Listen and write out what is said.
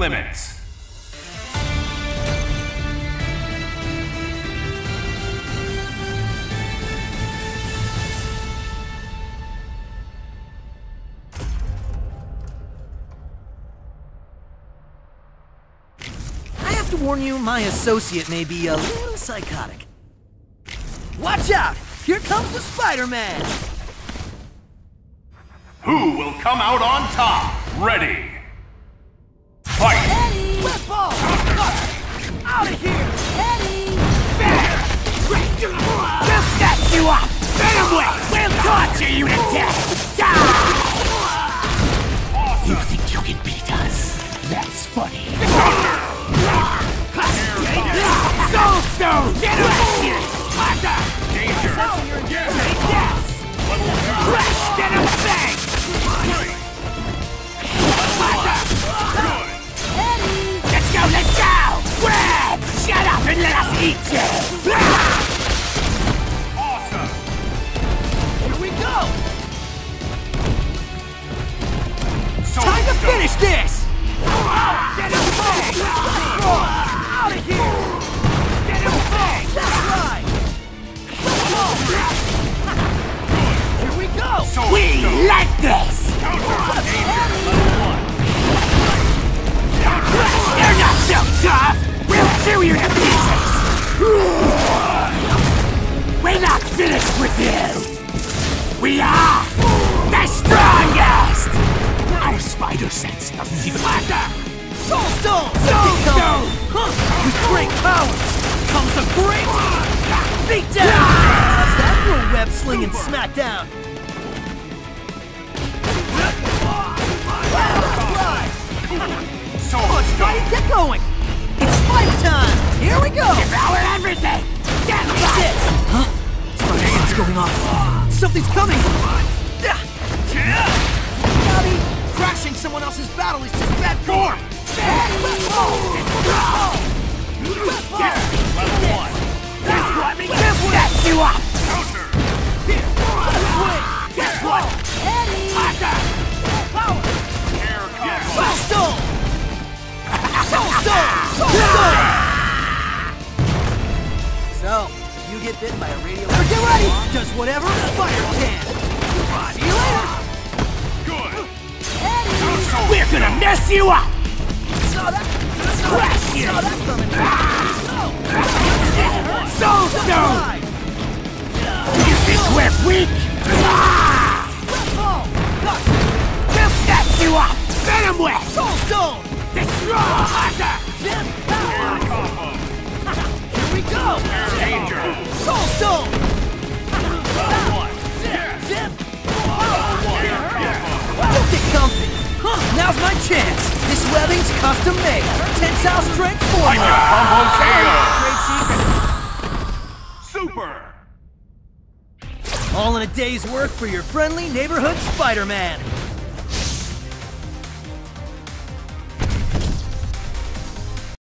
limits. I have to warn you, my associate may be a little psychotic. Watch out! Here comes the Spider-Man! Who will come out on top? Ready. Out of here! Eddie! Snatch you up! Venom Wave! We'll torture you to death! Finish this! Venom Fang! Out of here! Venom Fang! That's right! Here we go! So We Stone. like this! You're not so tough! We'll chew you to pieces! We're not finished with you! We are spider sense doesn't even matter! Soul Stone! Soul Come- Stone! Huh. With great power comes a great beatdown! How's ah! that for a web slinging smackdown? So Spidey, Stone. get going! It's Spider time! Here we go! Devour everything! Get That's it! Huh? Spider sense going off. Something's coming! Crashing someone else's battle is just bad form! Level one. Guess what? You up! Counter! Guess what? Hunter! Air combo. Soul Soul Soul So, you get bit by a radio... Get ready! Does whatever a spider can! Mess you up! Saw that! Crash you! Saw that coming! You think we're weak? Oh! We'll snatch you up! Venom Web! Soul Stone! Destroy Hunter! Zip! Here we go! Danger. Now's my chance! This webbing's custom made! Tensile strength formula! Hyper combo KO. Great secret! Super. All in a day's work for your friendly neighborhood Spider-Man!